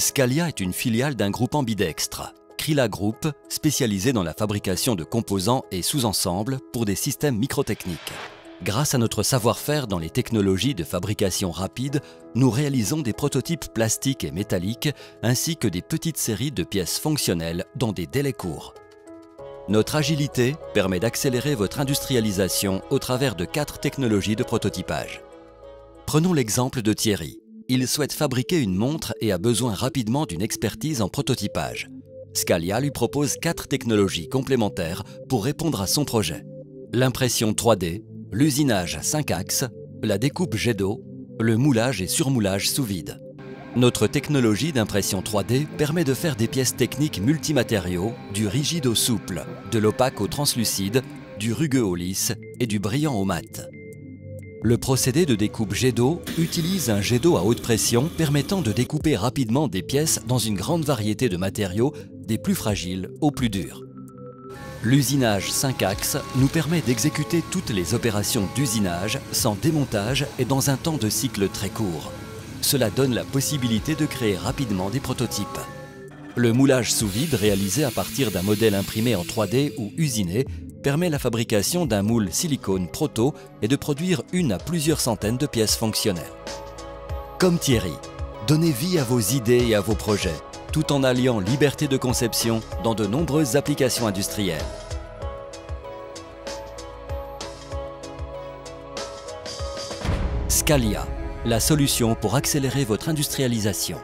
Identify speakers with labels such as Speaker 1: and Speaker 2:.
Speaker 1: Scalia est une filiale d'un groupe ambidextre, Krila Group, spécialisé dans la fabrication de composants et sous-ensembles pour des systèmes microtechniques. Grâce à notre savoir-faire dans les technologies de fabrication rapide, nous réalisons des prototypes plastiques et métalliques ainsi que des petites séries de pièces fonctionnelles dans des délais courts. Notre agilité permet d'accélérer votre industrialisation au travers de quatre technologies de prototypage. Prenons l'exemple de Thierry. Il souhaite fabriquer une montre et a besoin rapidement d'une expertise en prototypage. Scalia lui propose quatre technologies complémentaires pour répondre à son projet. L'impression 3D, l'usinage 5 axes, la découpe jet d'eau, le moulage et surmoulage sous vide. Notre technologie d'impression 3D permet de faire des pièces techniques multimatériaux, du rigide au souple, de l'opaque au translucide, du rugueux au lisse et du brillant au mat. Le procédé de découpe jet d'eau utilise un jet d'eau à haute pression permettant de découper rapidement des pièces dans une grande variété de matériaux, des plus fragiles aux plus durs. L'usinage 5 axes nous permet d'exécuter toutes les opérations d'usinage sans démontage et dans un temps de cycle très court. Cela donne la possibilité de créer rapidement des prototypes. Le moulage sous vide réalisé à partir d'un modèle imprimé en 3D ou usiné permet la fabrication d'un moule silicone proto et de produire une à plusieurs centaines de pièces fonctionnelles. Comme Thierry, donnez vie à vos idées et à vos projets tout en alliant liberté de conception dans de nombreuses applications industrielles. Scalia, la solution pour accélérer votre industrialisation.